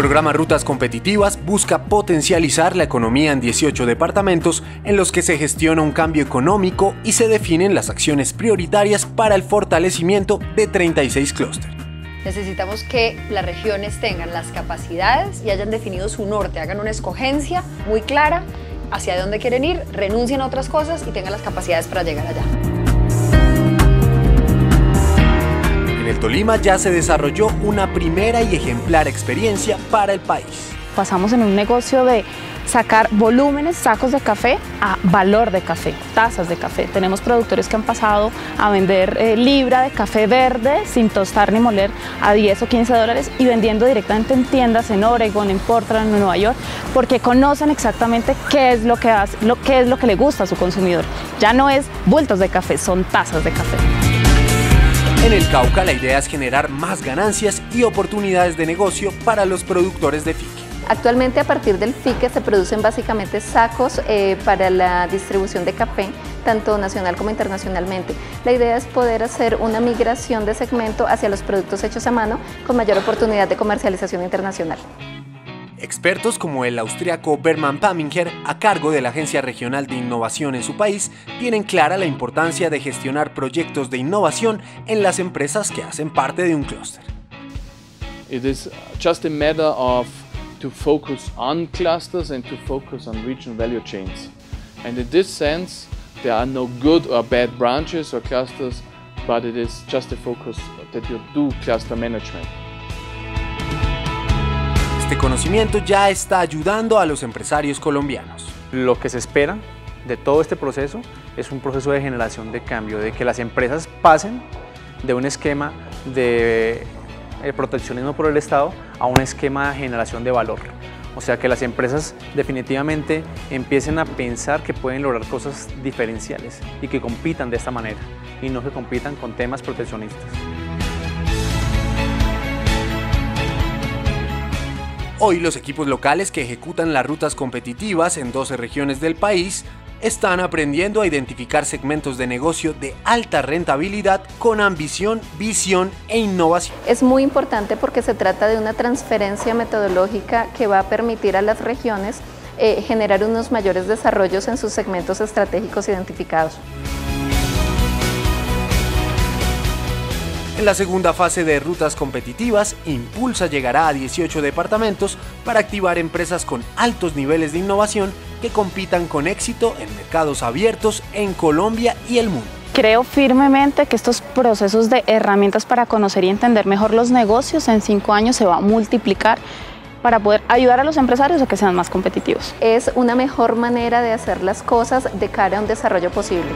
Programa Rutas Competitivas busca potencializar la economía en 18 departamentos en los que se gestiona un cambio económico y se definen las acciones prioritarias para el fortalecimiento de 36 clústeres. Necesitamos que las regiones tengan las capacidades y hayan definido su norte, hagan una escogencia muy clara hacia dónde quieren ir, renuncien a otras cosas y tengan las capacidades para llegar allá. En el Tolima ya se desarrolló una primera y ejemplar experiencia para el país. Pasamos en un negocio de sacar volúmenes, sacos de café a valor de café, tazas de café. Tenemos productores que han pasado a vender eh, libra de café verde sin tostar ni moler a 10 o 15 dólares y vendiendo directamente en tiendas en Oregon, en Portland, en Nueva York, porque conocen exactamente qué es lo que hace, qué es lo que le gusta a su consumidor. Ya no es bultos de café, son tazas de café. En el Cauca la idea es generar más ganancias y oportunidades de negocio para los productores de fique. Actualmente a partir del FICE se producen básicamente sacos eh, para la distribución de café, tanto nacional como internacionalmente. La idea es poder hacer una migración de segmento hacia los productos hechos a mano con mayor oportunidad de comercialización internacional. Expertos como el austriaco Berman Paminger, a cargo de la Agencia Regional de Innovación en su país, tienen clara la importancia de gestionar proyectos de innovación en las empresas que hacen parte de un clúster. It is just a matter of to focus on clusters and to focus on regional value chains. And in this sense, there are no good or bad branches or clusters, but it is just a focus that you do cluster management. Este conocimiento ya está ayudando a los empresarios colombianos. Lo que se espera de todo este proceso es un proceso de generación de cambio, de que las empresas pasen de un esquema de el proteccionismo por el Estado a un esquema de generación de valor. O sea que las empresas definitivamente empiecen a pensar que pueden lograr cosas diferenciales y que compitan de esta manera y no que compitan con temas proteccionistas. Hoy los equipos locales que ejecutan las rutas competitivas en 12 regiones del país están aprendiendo a identificar segmentos de negocio de alta rentabilidad con ambición, visión e innovación. Es muy importante porque se trata de una transferencia metodológica que va a permitir a las regiones eh, generar unos mayores desarrollos en sus segmentos estratégicos identificados. En la segunda fase de rutas competitivas, Impulsa llegará a 18 departamentos para activar empresas con altos niveles de innovación que compitan con éxito en mercados abiertos en Colombia y el mundo. Creo firmemente que estos procesos de herramientas para conocer y entender mejor los negocios en cinco años se va a multiplicar para poder ayudar a los empresarios a que sean más competitivos. Es una mejor manera de hacer las cosas de cara a un desarrollo posible.